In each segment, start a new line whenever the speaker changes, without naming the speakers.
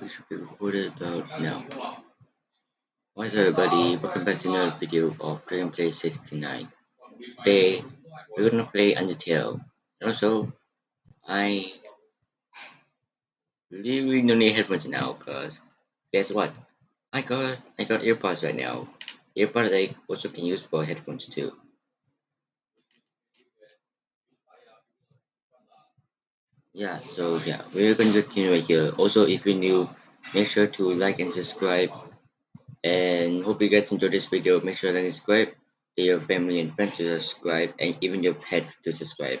We should be recorded about now. What's up everybody, welcome back to another video of Dragon Play 69. Today, we're gonna play Undertale. And also, I really don't need headphones now, cause guess what? I got I got earpods right now. Earpods I also can use for headphones too. Yeah, so yeah, we're gonna continue right here. Also, if you're new, make sure to like and subscribe and hope you guys enjoyed this video. Make sure to subscribe to your family and friends to subscribe and even your pets to subscribe.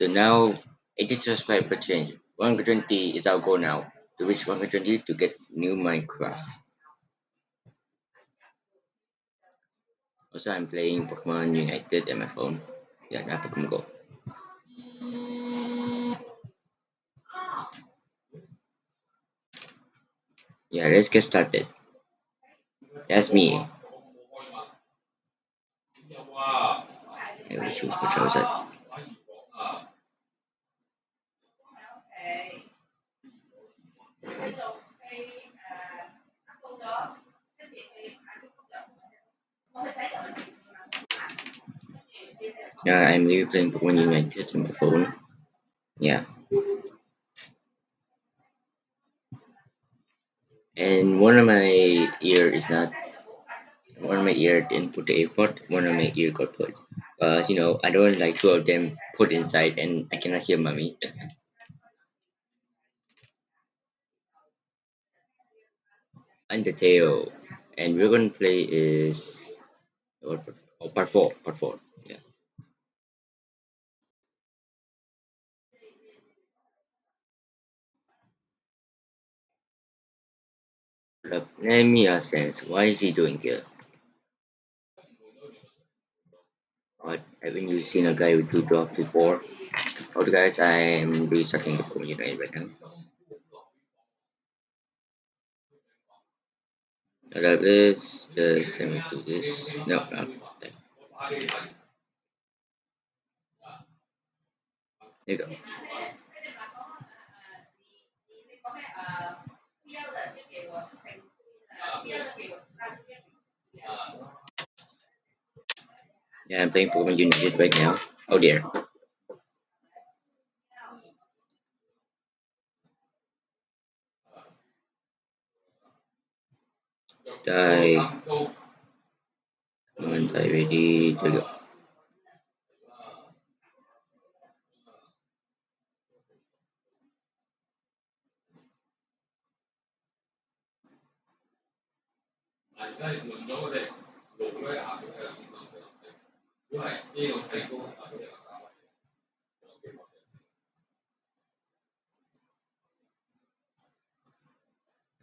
So now 80 subscriber change. 120 is our goal now to reach 120 to get new minecraft. Also i'm playing pokemon united on my phone. Yeah now pokemon go yeah let's get started that's me. I will choose Matroza. Yeah, I'm really playing Pokemon United on my phone. Yeah. And one of my ear is not one of my ear didn't put the AirPod, one of my ear got put. Uh, you know, I don't like two of them put inside and I cannot hear mommy. Undertale. And we're gonna play is or, or part four. Part four. Let me a sense. Why is he doing here? What haven't you seen a guy with two dogs before? Oh guys, I am restarting the computer right now. I got this, just let me do this. No, no. There you go. Yeah, I'm playing Pokemon Unity right now. Oh dear. Die. Come on, die ready to go.
嗱，而家係換咗我哋老嗰啲客，佢又唔想俾佢哋，如果係只要提高，佢哋又加埋。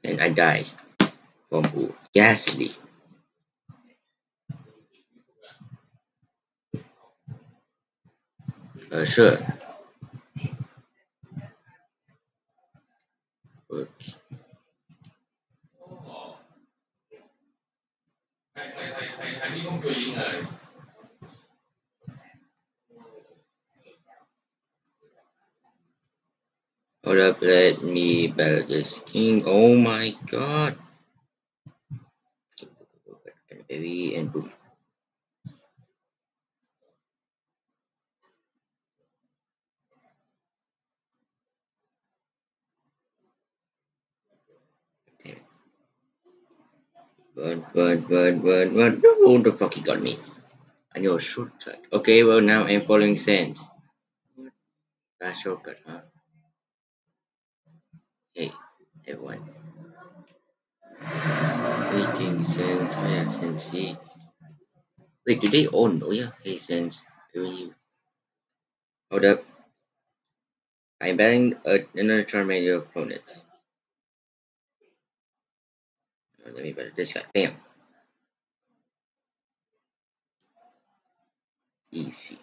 And I die from a ghastly. Ah sure. What? Oops. Up, let me battle this king. Oh my god. Baby and boom. But, but, but, but, but, who the fuck he got me? I know a shortcut. Okay, well now I'm following Sans. That shortcut, huh? Hey, everyone. Making sense, oh, yeah, sensei. Wait, do they all know ya? Hey, sense, who you? Hold up. I'm batting another Charmander opponent let me put this guy bam easy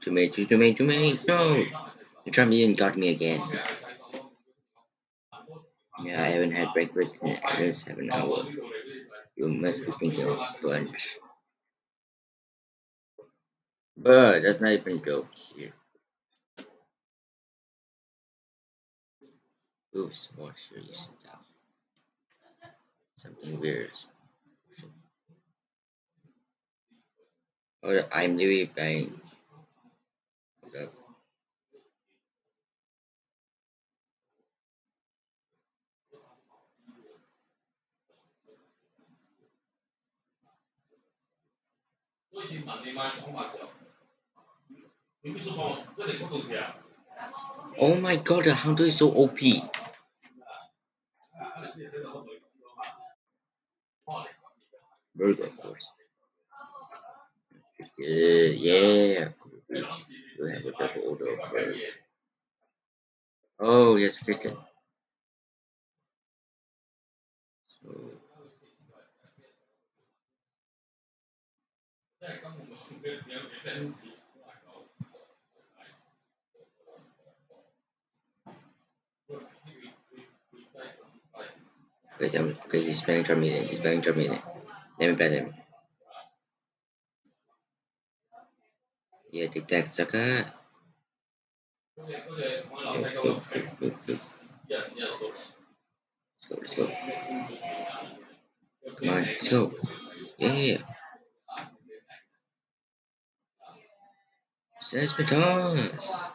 Too many, too, too many, too many. No!
You jumped in got me again. Yeah, I haven't had breakfast in at least seven hours. You must be thinking of lunch. But that's not even joke here. Oops, what should you sit down? Something weird. Oh, I'm 最近把内马尔头发剪了。你为什么这里看东西啊？Oh my god, the hunter is so OP. Bird, of course. Yeah, we have a double order of bird. Oh, yes, chicken. Because I'm guys he's planning to meet. He's planning to meet. Let me ban him. Yeah, tic tac sucker. Let's go, let's go. Come on, let's go. Yeah. Seismitos.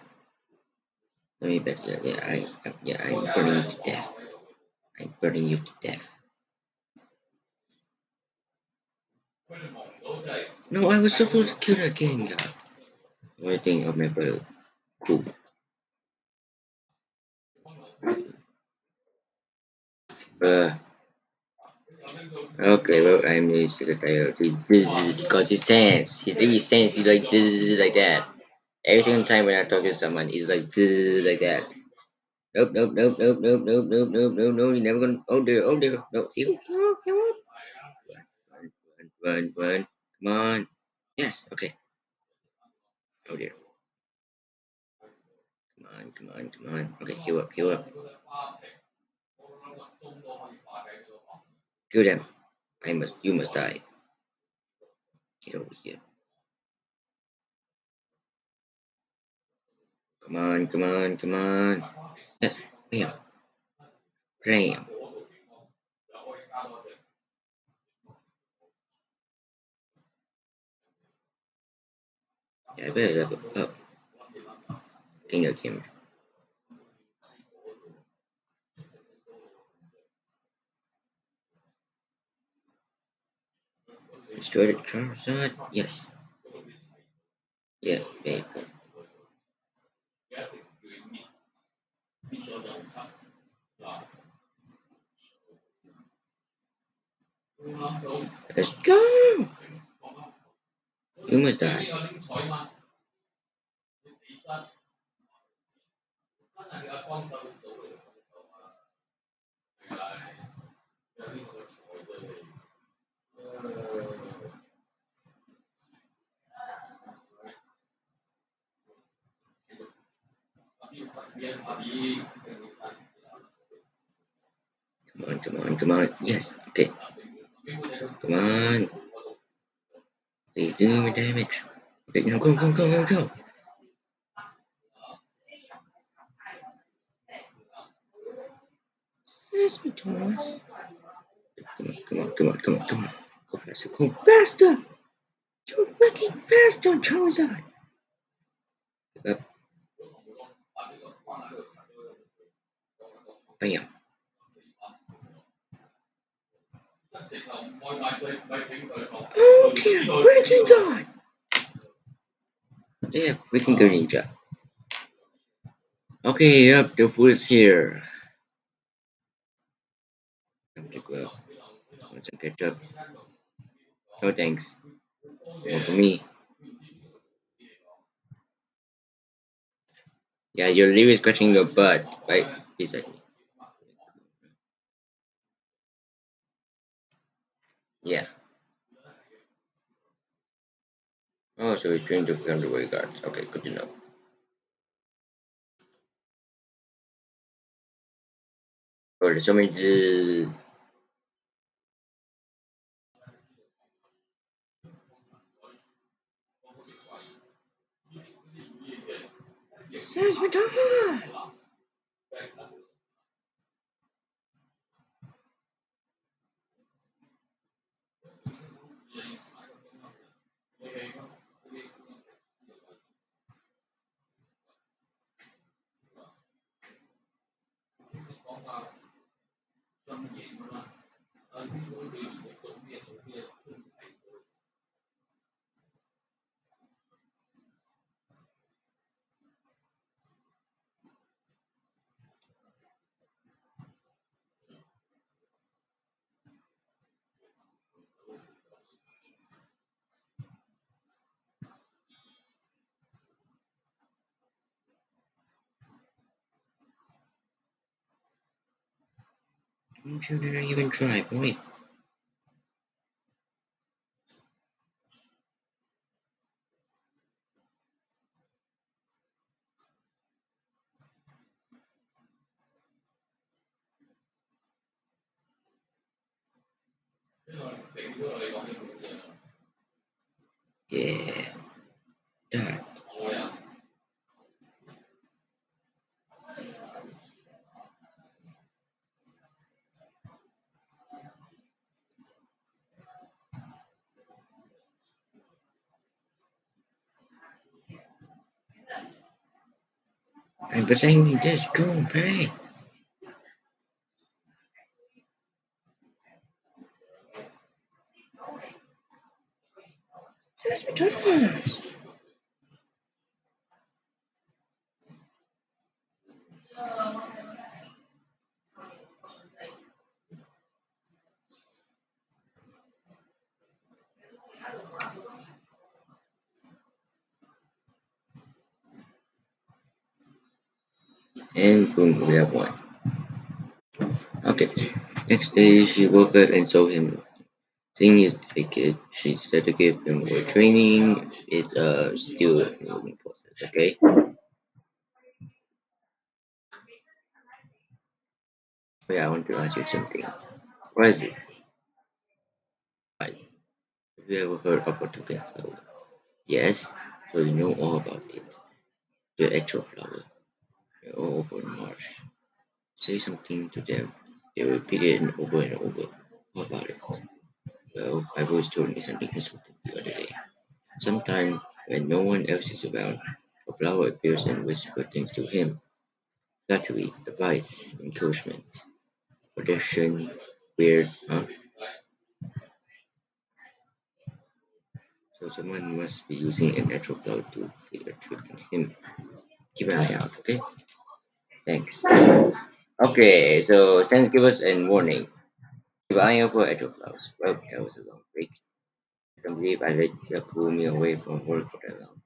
Let me bet. Yeah, yeah, I, yeah, I'm burning you to death. I'm burning you to death. No, I was supposed to kill her again, God. think of my brother. Uh, okay, well, I'm the secretary. Because he sense. He really sense. He's like this, like that. Every single time when I talk to someone, he's like like that. Nope, nope, nope, nope, nope, nope, nope, nope, nope, no. You're never gonna. Oh dear, oh dear. No, see. Oh. Run, run, run, run. Come on. Yes, okay. Oh dear. Come on, come on, come on. Okay, heal up, heal up. Kill them. I must, you must die. Get over here. Come on, come on, come on. Yes, bam. Bam. Yeah, I better level up. King of him. Destroy the Charizard? Yes. Yeah, 不要等有在得 ta! Come on, come on, come on. Yes, okay. Come on. Please do me damage. Okay, now go, go, go, go, go. Seismitos. Come on, come on, come on, come on, come on. Go faster, go faster! You're working faster, Charizard! Up. Bam. Okay, freaking god! Yeah, we can go ninja. Okay, yep, the food is here. Time to go up. Want some ketchup? No thanks. More for me. Yeah, you're is scratching your butt right beside me. Yeah. Oh, so he's trained to become the way guards. Okay, good to know.
Alright, so many to... Search my dog! Don't you even try, boy. Yeah. That. I'm pretending this too, hey. Says Madonna. And boom, we have one. Okay. Next day, she woke up and saw him. Seeing he's a she said to give him more training. It's uh, still a moving process, okay? Yeah, I want to ask you something. What is it? Right. Have you ever heard of a toucan flower? Yes, so you know all about it. The actual flower. They're all marsh. Say something to them. They repeat it over and over. What about it? Well, I was told me something interesting the other day. Sometime when no one else is around, a flower appears and whispers things to him. Flattery, advice, encouragement, protection, weird, huh? So someone must be using an actual flower to play a trick on him. Keep an eye out, okay? Thanks. Okay, so Sans give us a warning. An eye out for actual. Well, that was a long break. I can't believe I let you pull me away from work for that long.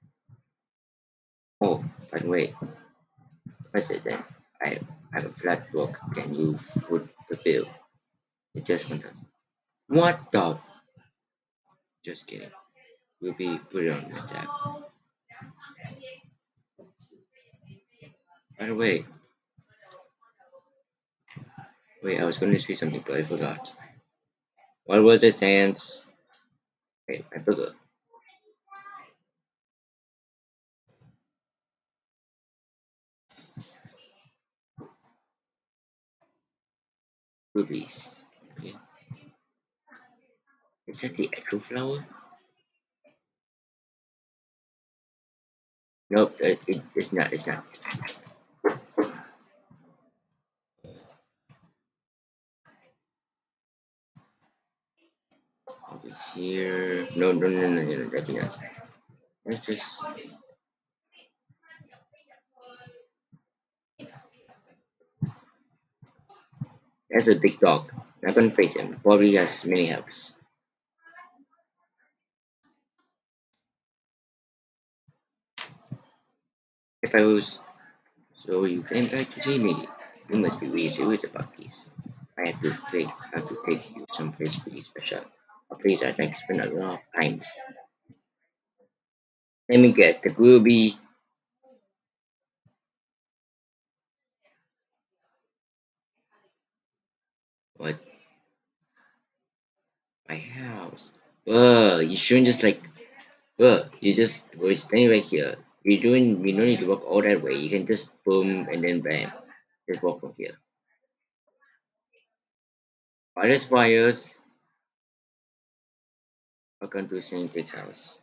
Oh, by the way, President, I have a flat book. Can you foot the bill? It's just one thousand. What the? Just kidding. We'll be put it on the tab. By the way, wait, I was going to say something, but I forgot. What was it, Sans? Wait, I forgot. Rubies. Okay. Is that the actual flower? Nope, it, it, it's not. It's not. Over here. No, no, no, no, no, no. That'd be nice. Let's just. That's a big dog. I'm gonna face him. Probably has many helps. If I was. So you came back to see me. You must be really serious about this. I have to take, I have to take you someplace really special. Oh, of research I been a lot of time. Let me guess, the groovy What? My house. Whoa, you shouldn't just like Well, you just we're staying right here. We don't we don't need to walk all that way. You can just boom and then bam. Just walk from here. Fire spires. Welcome to Saint Big House.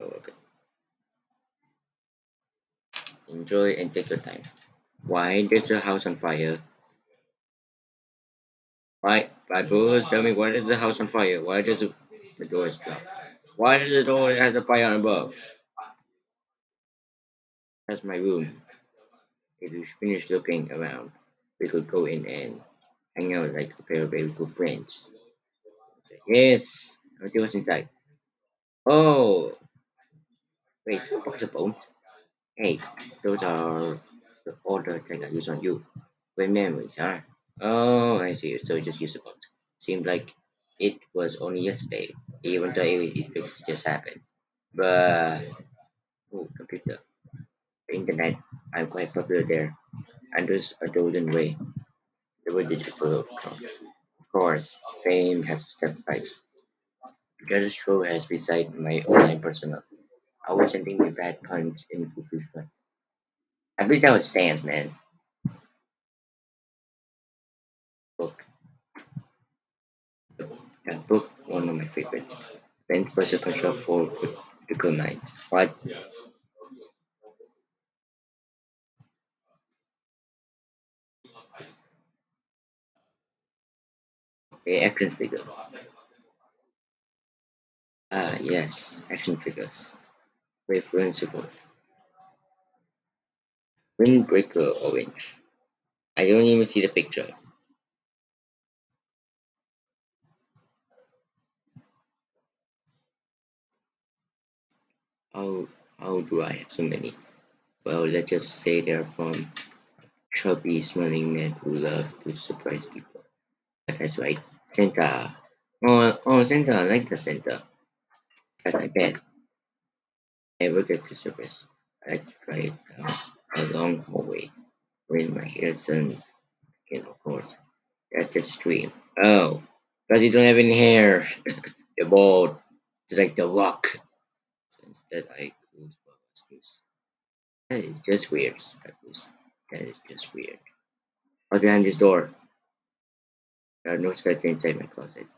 Oh, okay. Enjoy and take your time. Why is the house on fire? Why, bad boys, tell me why is the house on fire? Why does the, door locked? Why does the door has a fire on above? That's my room. If you finish looking around, we could go in and hang out like a pair of very good friends. Yes, see what's inside. Oh, wait, some box of bones. Hey, those are the order that I use on you. Great memories, huh? Oh, I see. So you just use the boat. Seemed like it was only yesterday, even though it, it just happened. But, oh, computer. The internet. I'm quite popular there. And there's a golden way. The way digital course, fame has price. The show has decided my online persona. I was sending my bad puns in fulfillment. I believe that was Sans, man. Book. That book, one of my favorite. Ben's Special Control for Critical Minds. What? A action figure. Ah, yes, action figures. Referenceable. Windbreaker Orange. I don't even see the picture. How how do I have so many? Well, let's just say they're from chubby smelling men who love to surprise people. That's right. Santa. Oh, oh, center, like the center. But I bet I never get to surprise. I try down a long hallway when my hair sun skin, of course. That's just dream. Oh, because you don't have any hair. You're bald. Just like the rock. So instead, I close my eyes. That is just weird, That is just weird. What's behind this door? There are no skeletons inside my closet.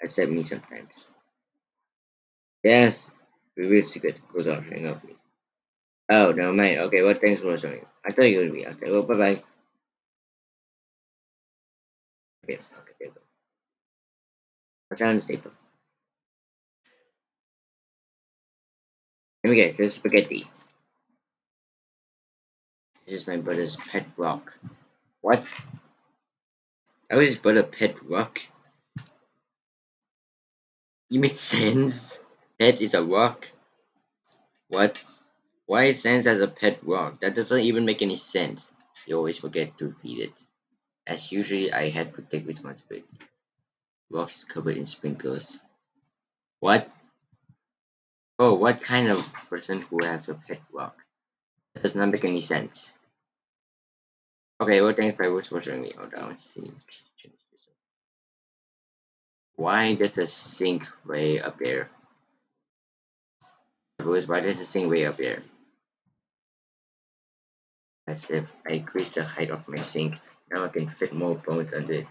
Except me sometimes. Yes, we will secret goes off hang up me. Oh, never mind. Okay, well, thanks for showing. I thought you would be out there. Well, bye bye. Okay, okay, there you go. What's on the table? Let me guess, this is spaghetti. This is my brother's pet rock. What? How is his a pet rock? You make sense? Pet is a rock? What? Why is Sans as a pet rock? That doesn't even make any sense. You always forget to feed it. As usually, I had to take responsibility. Is covered in sprinkles. What? Oh, what kind of person who has a pet rock? That does not make any sense. Okay, well, thanks for watching me. Hold on, see. Why does the sink way up there? Why does the sink way up there? As if I increased the height of my sink, now I can fit more bones under it.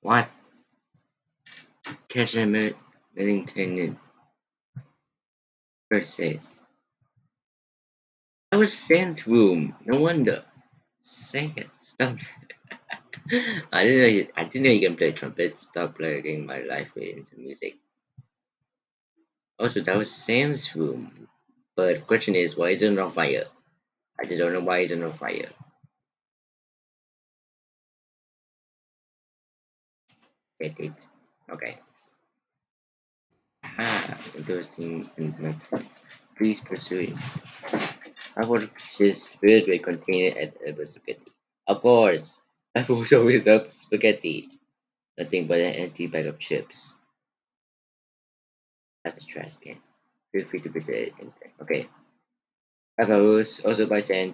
What? Catch a Millington First says. I was sent room. No wonder. Sing it. Stop. I didn't know you, I didn't know you can play trumpet. Stop plugging my life into music. Also, that was Sam's room. But question is, why is it on fire? I just don't know why is it's on fire. Get it? Okay. Ah, interesting. Please pursue it. I would this food will contain at a spaghetti. Of course. Was always love spaghetti. Nothing but an empty bag of chips. That's the trash can. Feel free to visit anything. Okay. Have a also by. Uh,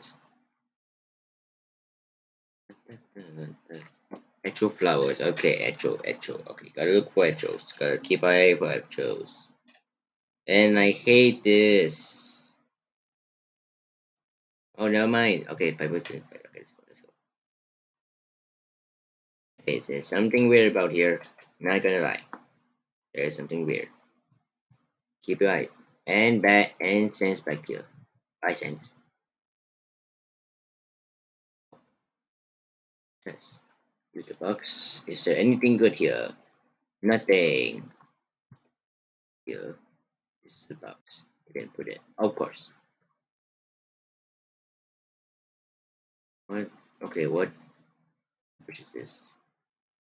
Actual flowers. Okay, actual, actual. Okay, gotta look for actuals. Gotta keep eye for actuals. And I hate this. Oh, never mind. Okay, five percent. Okay, let's go. Let's go. Okay, there's something weird about here. Not gonna lie. There's something weird. Keep your eye. And back and sense back here. I sense. Yes. Use the box. Is there anything good here? Nothing. Here. Is the box. You can put it. Of course. What? Okay, what? Which is this?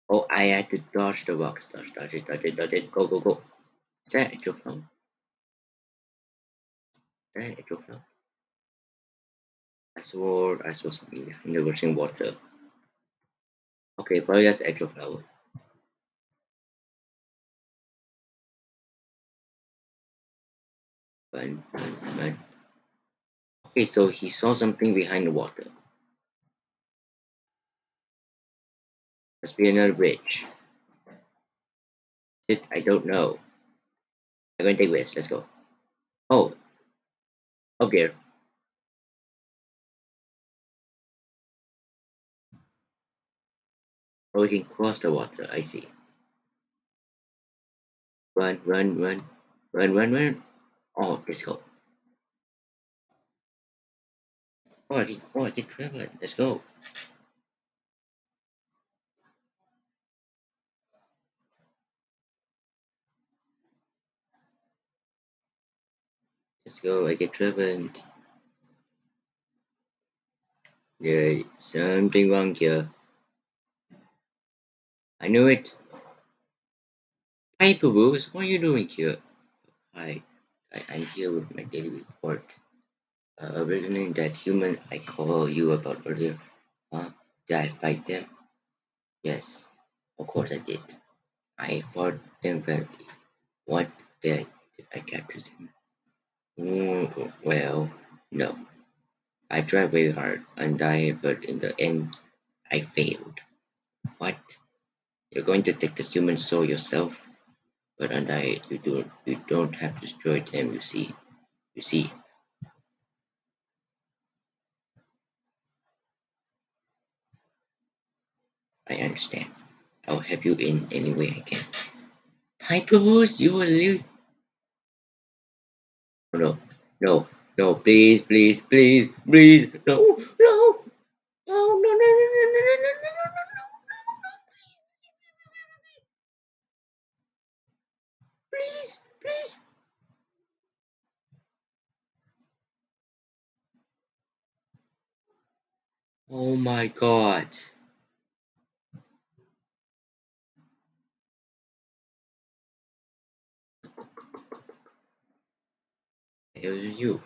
Oh, I had to dodge the box. Dodge, dodge it, dodge it, dodge it. Go, go, go. Is that a joke now? Is that a joke now? I swore I saw something in the rushing water. Okay, probably that's. Run, run, run. Okay, so he saw something behind the water. Must be another bridge. It, I don't know. I'm going to take risks. Let's go. Oh. Up there. Oh, we can cross the water. I see. Run, run, run. Run, run, run. Oh, let's go. Oh, I did, oh, I did travel. Let's go. Let's go. I get traveled. There's something wrong here. I knew it. Hi, Pooboos. What are you doing here? Hi. I, I'm here with my daily report. Uh, reasoning that human I called you about earlier. Huh? Did I fight them? Yes. Of course I did. I fought them valiantly. What did I, did I capture them? Mm, well, no. I tried very hard and I, but in the end, I failed. What? You're going to take the human soul yourself? But Undyne, you don't, you don't have to destroy them. You see, you see. I understand. I'll help you in any way I can. Hyperverse, you will no, no, no, please, please, please, please, no, no, no, no, no, no, no, no, no, no, no, no, please, please. Oh my god. Was you.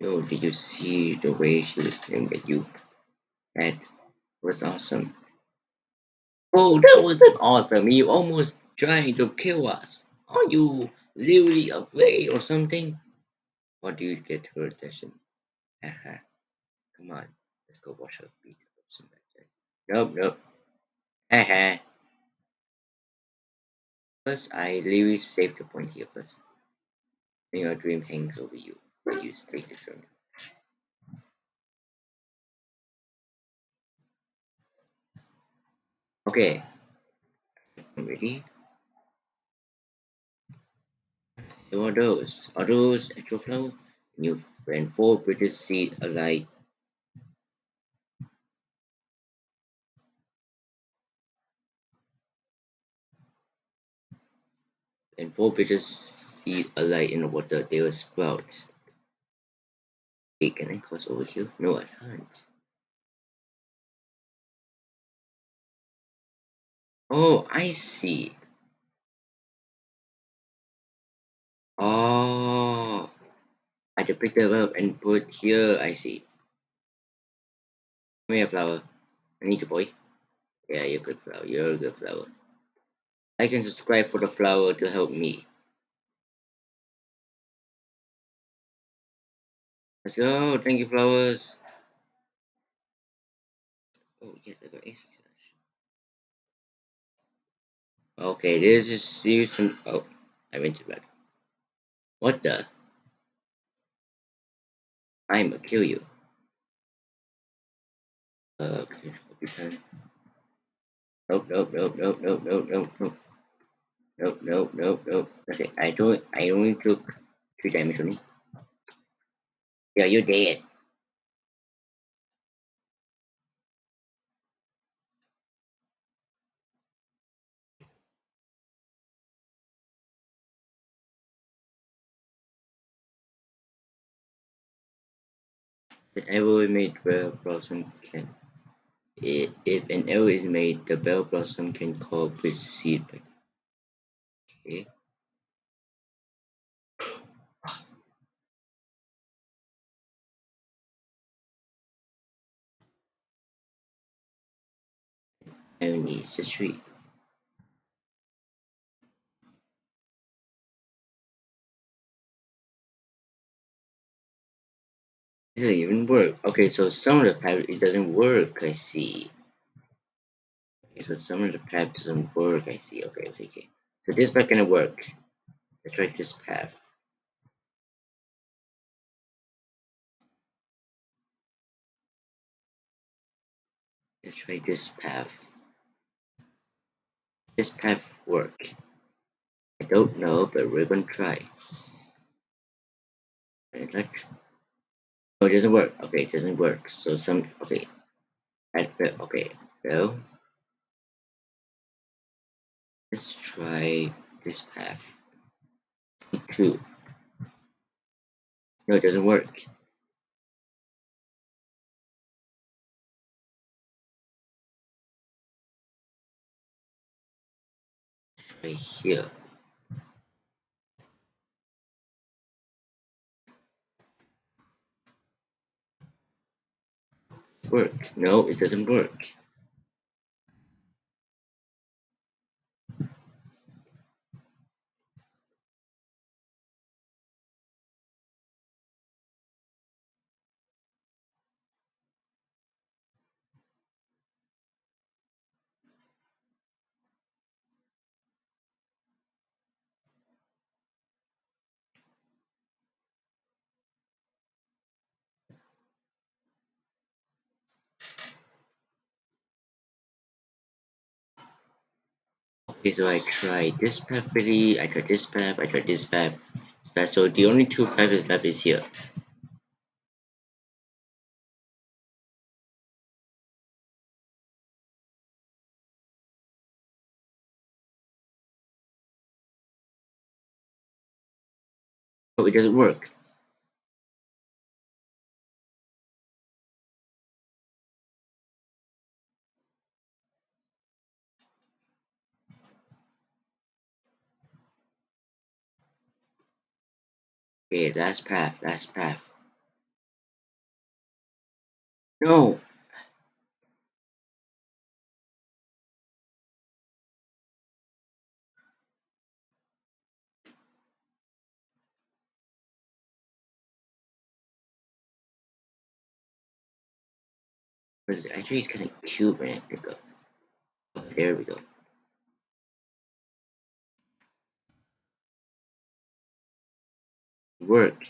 Yo, did you see the way she was staring at you? That was awesome. Oh, that wasn't awesome. You almost trying to kill us. Are you literally afraid or something? What do you get her attention? Haha. Come on, let's go wash our feet. Nope, nope. Haha. First, I literally saved the point here first. When your dream hangs over you, where you stay determined. Okay. I'm ready. Who are those? Are those actual flower? You and four bridge seed alike. And four bridge seed light in the water, they will sprout. Hey, can I cross over here? No, I can't. Oh, I see. Oh, I to pick them up and put here. I see. Come here, flower. I need a boy. Yeah, you're a good flower. You're a good flower. I can subscribe for the flower to help me. Let's go. Thank you, flowers. Oh yes, I got extra cash. Okay, this is see some. Oh, I went to back. What the? I'ma kill you. Uh, okay, Nope, nope, nope, nope, nope, nope, nope, nope. Nope, nope, nope, nope. Okay, I don't. I only took two damage on me. Yeah, you're dead. The arrow made bell blossom can. If an arrow is made, the bell blossom can call with seed. Okay. Is just three. Does it even work? Okay, so some of the pipe it doesn't work. I see. Okay, so some of the path doesn't work. I see. Okay, okay, okay. So this path gonna work. Let's try this path. Let's try this path. This path work. I don't know, but we're gonna try. Oh, it doesn't work. Okay, it doesn't work. So some okay. Okay, so let's try this path. Two. No, it doesn't work. Try here. Work. No, it doesn't work. Okay, so I tried this path really, I tried this path, I tried this path. So the only two paths left is here. Oh, it doesn't work. Okay, last path, last path. No! Actually it's kind of cute when I pick up. Oh, there we go. Work.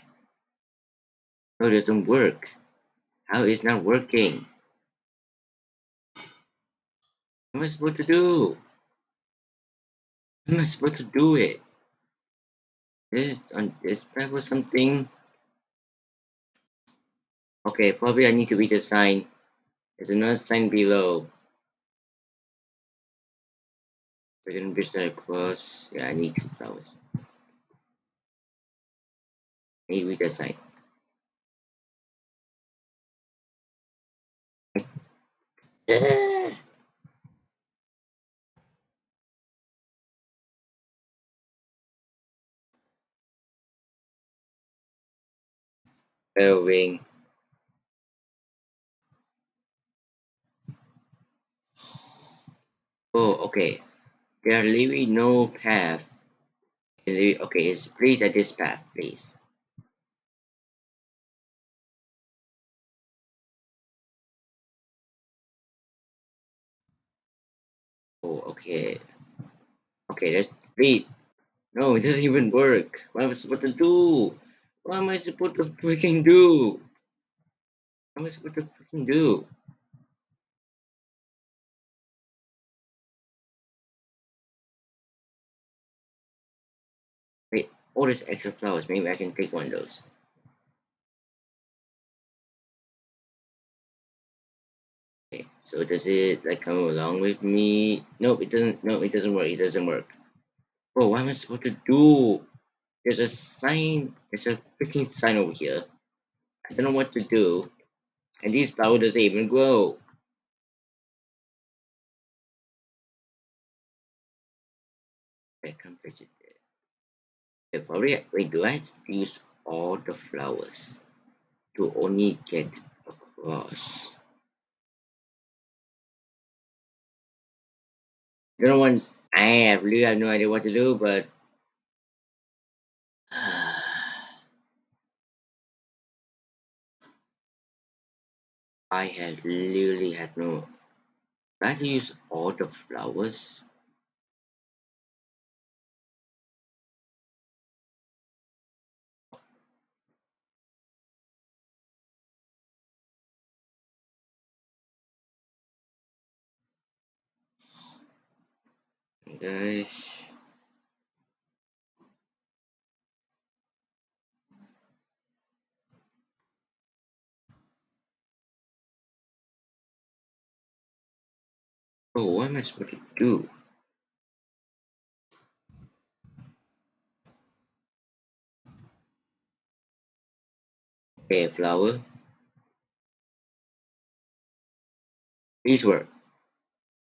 No, it doesn't work. How is not working? What am I supposed to do? Am I supposed to do it? This is on this or something? Okay, probably I need to read the sign. There's another sign below. We're gonna bridge that across. Yeah, I need two flowers. I need to read that sign. Oh, okay. There are really no path. Okay, it's please at this path, please. Oh, okay. Okay, let's read. No, it doesn't even work. What am I supposed to do? What am I supposed to freaking do? What am I supposed to freaking do? Wait, all these extra flowers. Maybe I can take one of those. So does it like come along with me? Nope, it doesn't. No, it doesn't work. It doesn't work. Oh, what am I supposed to do? There's a sign. There's a freaking sign over here. I don't know what to do. And these flowers doesn't even grow. I can't place it there. Okay, probably wait, do I have to use all the flowers to only get across? Don't know what I have really have no idea what to do, but I had literally had no to use all the flowers. Guys. Oh, what am I supposed to do? Okay, flower. Please work.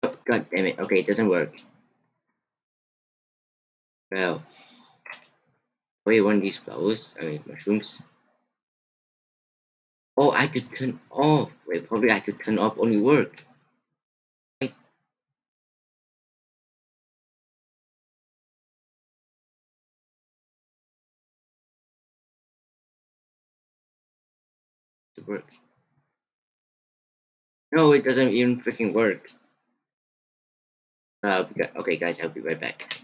Oh, God damn it. Okay, it doesn't work. Well. Wait, one of these flowers. I mean, mushrooms. Oh, I could turn off. Wait, probably I could turn off only work. Wait. To work. No, it doesn't even freaking work. Uh, okay, guys, I'll be right back.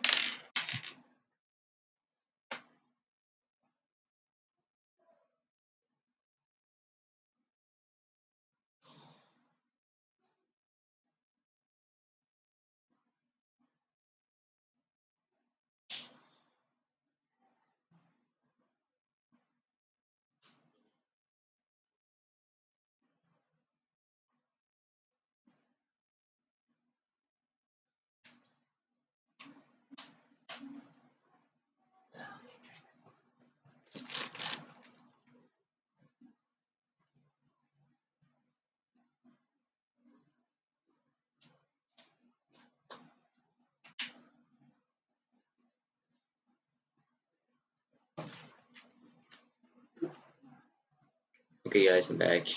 Guys, I'm back.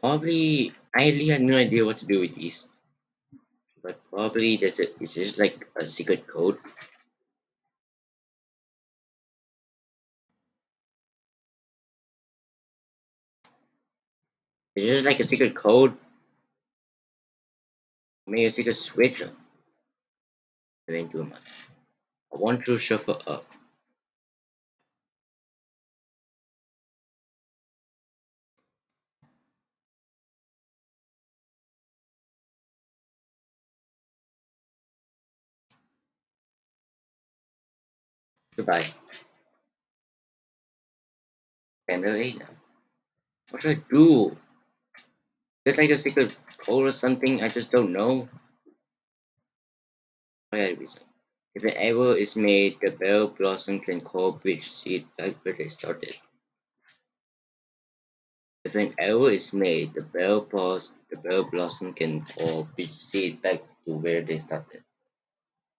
Probably, I really had no idea what to do with these. But probably there's a, it's just like a secret code. It's just like a secret code. Maybe a secret switch. I didn't do much. I want to shuffle up. Goodbye. 8 now. What should I do? Is it like a secret or something? I just don't know. Okay, if an arrow is made, the bell blossom can call bridge seed back where they started. If an arrow is made, the bell pause, the bell blossom can call bridge seed back to where they started.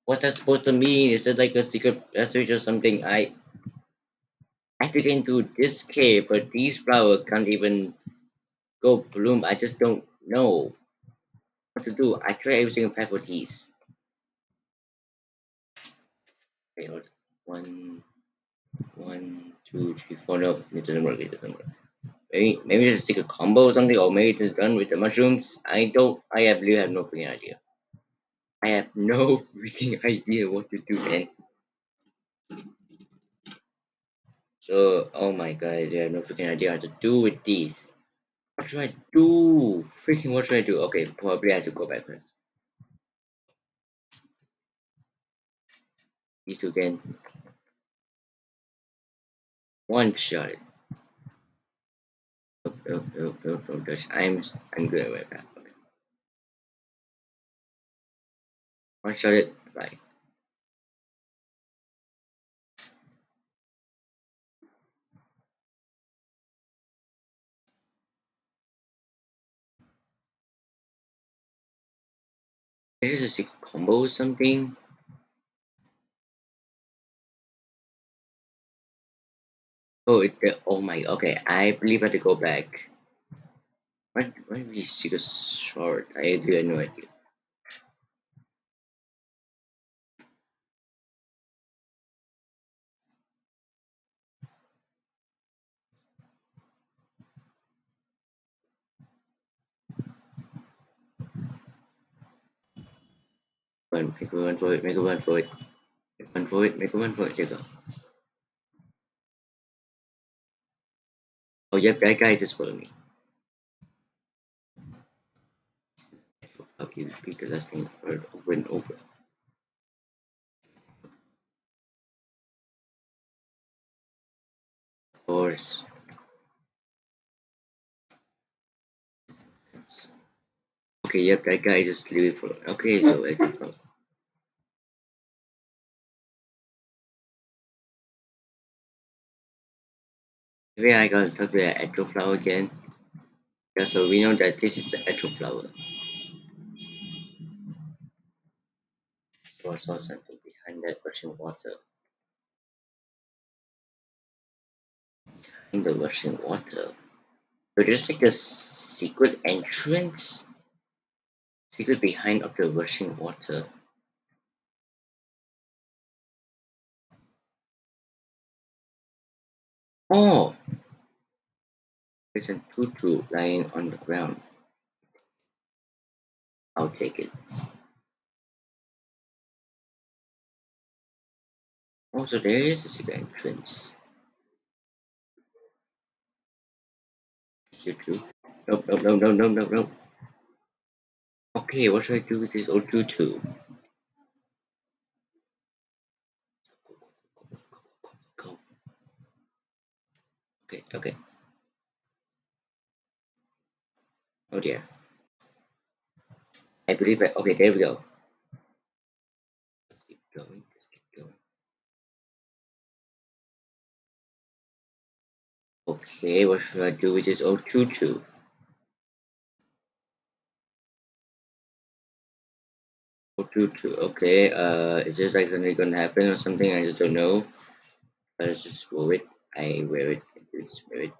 What that's supposed to mean? Is it like a secret passage or something? I I have to get into this cave, but these flowers can't even go bloom. I just don't know what to do. I try every single type of these. Okay, hold one, one, two, three, four. No, it doesn't work. It doesn't work. Maybe maybe is like a combo or something, or maybe it is done with the mushrooms. I don't. I have really have no freaking idea. I have no freaking idea what to do, man. So, oh my god, I have no freaking idea what to do with these. What should I do? Freaking, what should I do? Okay, probably I have to go back first. These two again. One shot it. Oh, oh, oh, oh, oh. oh I'm, I'm good with that. One shot it. Bye. This is a combo or something. Oh, it, uh, oh my, okay, I believe I have to go back. What, why is this secret short? I do have no idea. Run, make a run for it, make a run for it. Make a run for it, make a run for it. You go. Oh, yep, that guy just followed me. Can you repeat the last thing word over and over? Of course. Okay, yep, that guy just leave for okay, so I can Maybe I gotta talk to the actual flower again. Yeah, so we know that this is the actual flower. I saw something behind that rushing water. In the rushing water. So there's like a secret entrance? Secret behind of the rushing water. Oh! There's a tutu lying on the ground. I'll take it. Also, there is a secret entrance. Tutu. Nope, nope, nope, nope, nope, nope. Okay, what should I do with this old tutu? Okay, okay. Oh dear. I believe I, okay, there we go. Let's keep going, let's keep going. Okay, what should I do with this old tutu? Old tutu, okay, uh, is this like something gonna happen or something? I just don't know. Let's just wear it. I wear it, I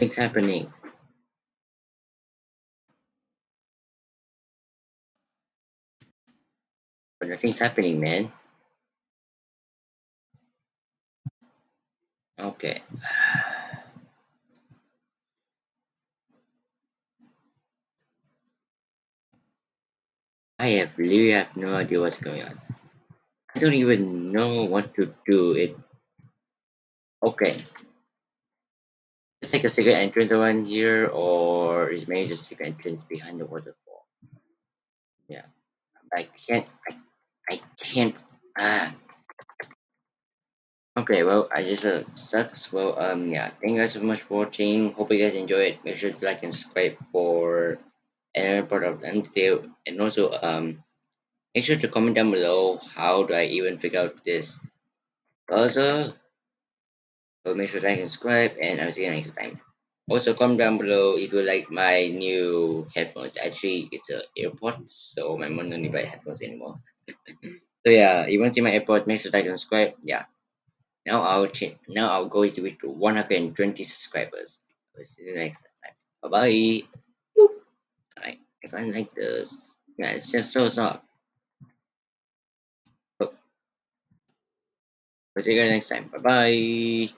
just. Nothing's happening. But nothing's happening, man. Okay. I have really have no idea what's going on. I don't even know what to do. It okay. Like a secret entrance around here, or is maybe just secret entrance behind the waterfall? Yeah, I can't. I I can't. Ah. Okay, well, I just uh, sucks. Well, um, yeah. Thank you guys so much for watching. Hope you guys enjoy it. Make sure to like and subscribe for another part of the video, and also um, make sure to comment down below how do I even figure out this puzzle. So make sure to like and subscribe, and I'll see you next time. Also, comment down below if you like my new headphones. Actually, it's a AirPods, so my mom don't need buy headphones anymore. So yeah, if you want to see my AirPods? Make sure to like and subscribe. Yeah. Now I'll change. Now I'll go to reach to 120 subscribers. See you next time. Bye bye. Alright, if I like this, yeah, it's just so soft. So, see you guys next time. Bye bye.